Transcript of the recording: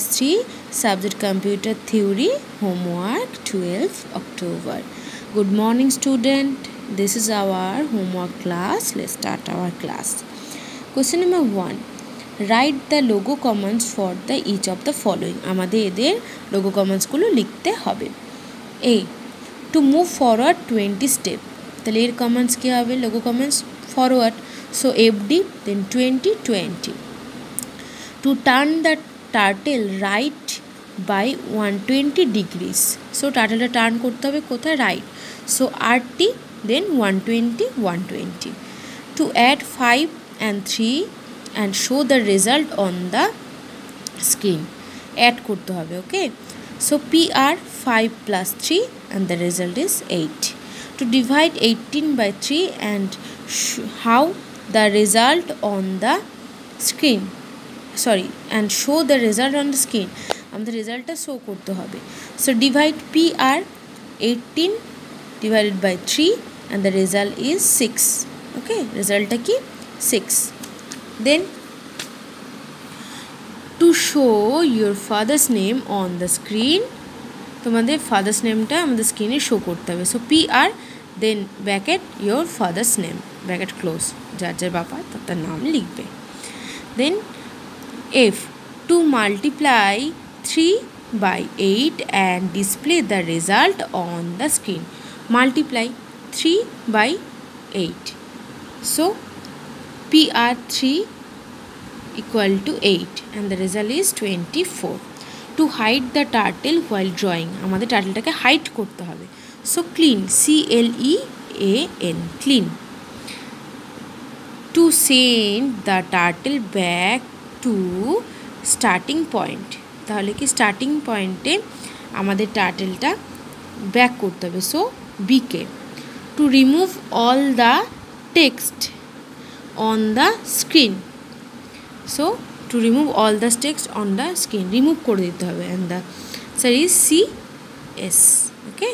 3 subject computer theory homework 12 october good morning student this is our homework class let's start our class question number 1 write the logo comments for the each of the following আমাদের এদের logo comments গুলো লিখতে হবে a to move forward 20 step তাহলে এর comments কী হবে logo comments forward so FD then twenty twenty to turn the turtle right by one twenty degrees so টার্টেলটা turn করতে হবে কোথায়? Right so RT then one twenty one twenty to add five and three and show the result on the screen add করতে হবে okay so P R five plus three and the result is eight to divide 18 by 3 and how the result on the screen. Sorry and show the result on the screen আমাদের রেজাল্টটা show করতে হবে। So divide P R eighteen divided by three and the result is six okay রেজাল্টটা কি six then to show your father's name on the screen তোমাদের father's নেমটা আমাদের স্ক্রিনে শো করতে হবে। So P R then bracket your father's name bracket close যার যার বাবা, তার নাম লিখবে। দেন F two multiply three by eight and display the result on the screen multiply three by eight so P R three equal to 8 and the result is 24 to hide the turtle while drawing আমাদের টার্টেলটাকে hide করতে হবে so clean C L E A N clean to send the turtle back To starting point তাহলে কি starting পয়েন্টে আমাদের টার্টেলটা back করতে হবে। So BK to remove all the text on the screen so to remove all the text on the screen remove করে দিতে হবে। And the sir is C S okay